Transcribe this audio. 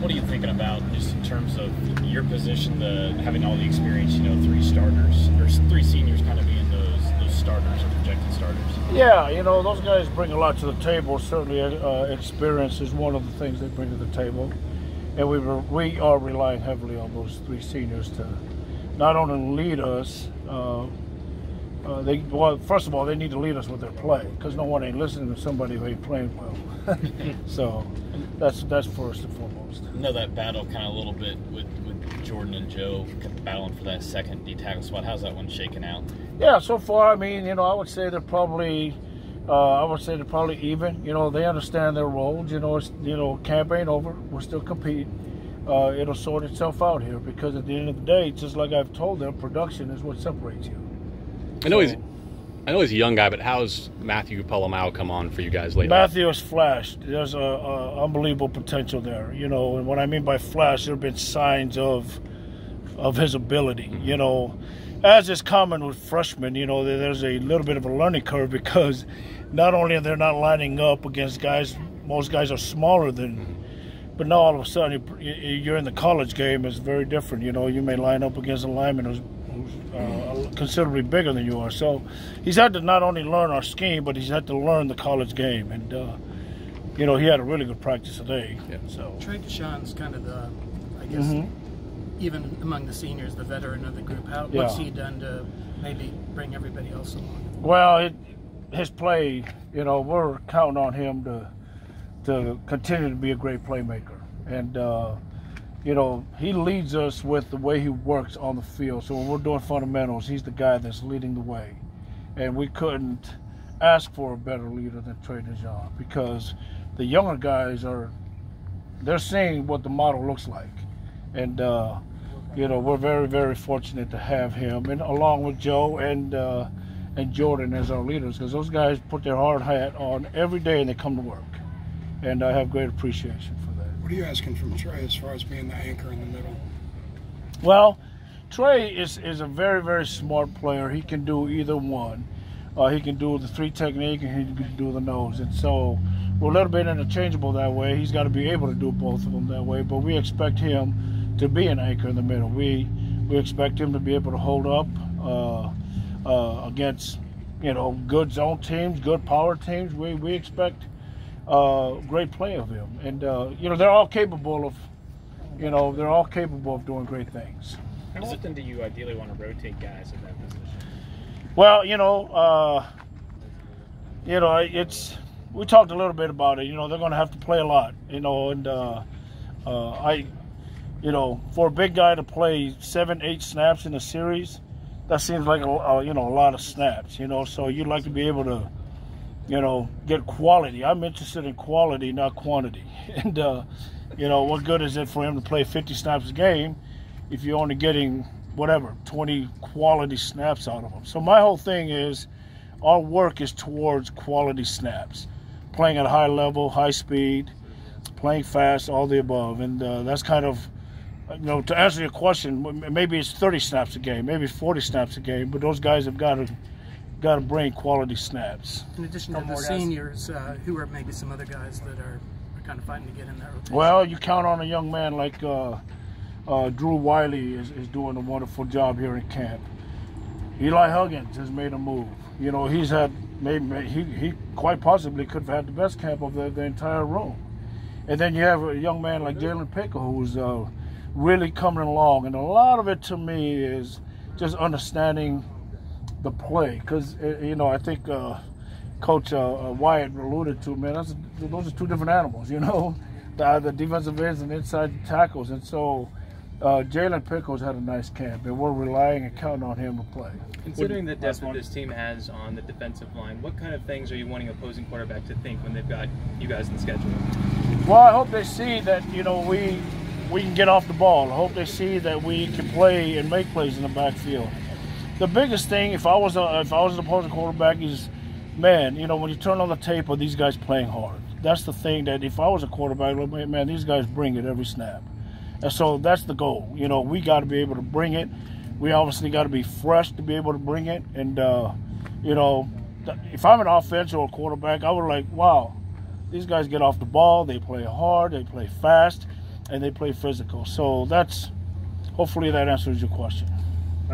what are you thinking about just in terms of your position, the having all the experience? You know, three starters or three seniors, kind of being those those starters projected starters. Yeah, you know those guys bring a lot to the table. Certainly, uh, experience is one of the things they bring to the table, and we were, we are relying heavily on those three seniors to not only lead us. Uh, uh, they well, first of all, they need to lead us with their play because no one ain't listening to somebody who ain't playing well. so that's that's first and foremost. I know that battle kind of a little bit with, with Jordan and Joe battling for that second D tackle spot. How's that one shaking out? Yeah, so far, I mean, you know, I would say they're probably. Uh, I would say they're probably even. You know, they understand their roles. You know, it's, you know, camp ain't over. We're still competing. Uh, it'll sort itself out here because at the end of the day, just like I've told them, production is what separates you. I know he's, I know he's a young guy, but how's Matthew Polamalu come on for you guys lately? Matthew has flashed. There's a, a, unbelievable potential there, you know. And what I mean by flash, there have been signs of of his ability, mm-hmm. you know. As is common with freshmen, you know, there's a little bit of a learning curve because not only are they not lining up against guys, most guys are smaller than. Mm-hmm. But now all of a sudden you're in the college game. It's very different. You know, you may line up against a lineman who's uh, considerably bigger than you are. So he's had to not only learn our scheme, but he's had to learn the college game. And, uh, you know, he had a really good practice today. Yeah. So Trey Dishon's kind of the, I guess, Mhm. even among the seniors, the veteran of the group. How, Yeah. What's he done to maybe bring everybody else along? Well, it, his play, you know, we're counting on him to to continue to be a great playmaker, and uh, you know, he leads us with the way he works on the field. So when we're doing fundamentals, he's the guy that's leading the way, and we couldn't ask for a better leader than Trey Dishon because the younger guys are they're seeing what the model looks like, and. Uh, you know, we're very, very fortunate to have him, and along with Joe and uh, and Jordan as our leaders, because those guys put their hard hat on every day and they come to work, and I have great appreciation. What are you asking from Trey as far as being the anchor in the middle? Well, Trey is is a very, very smart player. He can do either one. Uh, he can do the three technique and he can do the nose, and so we're a little bit interchangeable that way. He's got to be able to do both of them that way, but we expect him to be an anchor in the middle. We we expect him to be able to hold up uh, uh, against you know good zone teams, good power teams. We we expect uh, great play of him, and uh, you know they're all capable of you know they're all capable of doing great things. How often do you ideally want to rotate guys at that position? Well, you know, uh, you know, it's we talked a little bit about it. You know, they're going to have to play a lot. You know, and uh, uh, I, you know, for a big guy to play seven, eight snaps in a series, that seems like a, a you know a lot of snaps. You know, so you'd like to be able to, you know, get quality. I'm interested in quality, not quantity. And uh, you know, what good is it for him to play 50 snaps a game if you're only getting whatever 20 quality snaps out of him? So my whole thing is, our work is towards quality snaps, playing at a high level, high speed, playing fast, all the above, and uh, that's kind of. You know, to answer your question, maybe it's 30 snaps a game, maybe it's 40 snaps a game, but those guys have got to got to bring quality snaps. In addition to the seniors, uh, who are maybe some other guys that are, are kind of fighting to get in that rotation? Well, you count on a young man like uh, uh, Drew Wiley is, is doing a wonderful job here in camp. Eli Huggins has made a move. You know, he's had maybe he, he quite possibly could have had the best camp of the, the entire room. And then you have a young man like Jalen Pickle who's uh, really coming along, and a lot of it to me is just understanding the play. Because you know, I think uh, Coach uh, Wyatt alluded to, man, that's, those are two different animals. You know, the, the defensive ends and inside tackles, and so. Uh, Jalen Pickles had a nice camp, and we're relying and counting on him to play. Considering the depth that this team has on the defensive line, what kind of things are you wanting opposing quarterback to think when they've got you guys in the schedule? Well, I hope they see that you know we we can get off the ball. I hope they see that we can play and make plays in the backfield. The biggest thing, if I was a, if I was an opposing quarterback, is man, you know when you turn on the tape of these guys playing hard. That's the thing that if I was a quarterback, man, these guys bring it every snap. And so that's the goal. You know, we got to be able to bring it. We obviously got to be fresh to be able to bring it. And, uh, you know, if I'm an offense or a quarterback, I would like, wow, these guys get off the ball. They play hard. They play fast. and they play physical. So that's hopefully that answers your question.